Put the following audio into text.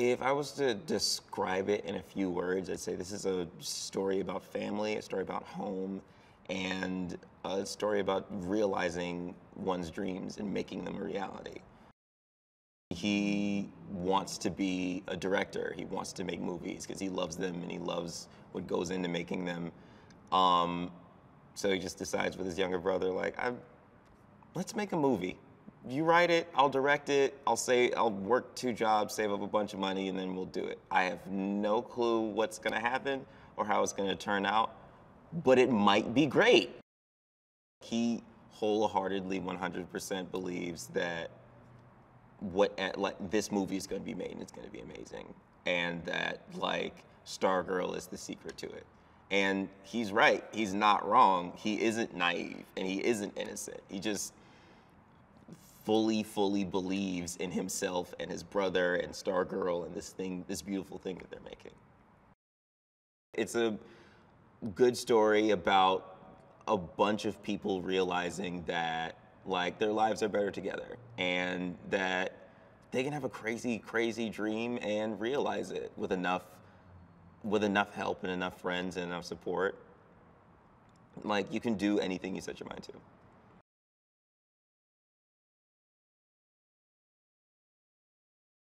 If I was to describe it in a few words, I'd say this is a story about family, a story about home, and a story about realizing one's dreams and making them a reality. He wants to be a director. He wants to make movies because he loves them and he loves what goes into making them. Um, so he just decides with his younger brother, like, let's make a movie. You write it, I'll direct it, I'll say I'll work two jobs, save up a bunch of money, and then we'll do it. I have no clue what's gonna happen or how it's gonna turn out, but it might be great. He wholeheartedly 100% believes that what like this movie is going to be made and it's going to be amazing and that like stargirl is the secret to it and he's right he's not wrong he isn't naive and he isn't innocent he just fully fully believes in himself and his brother and stargirl and this thing this beautiful thing that they're making. It's a good story about a bunch of people realizing that like their lives are better together and that they can have a crazy crazy dream and realize it with enough with enough help and enough friends and enough support. Like you can do anything you set your mind to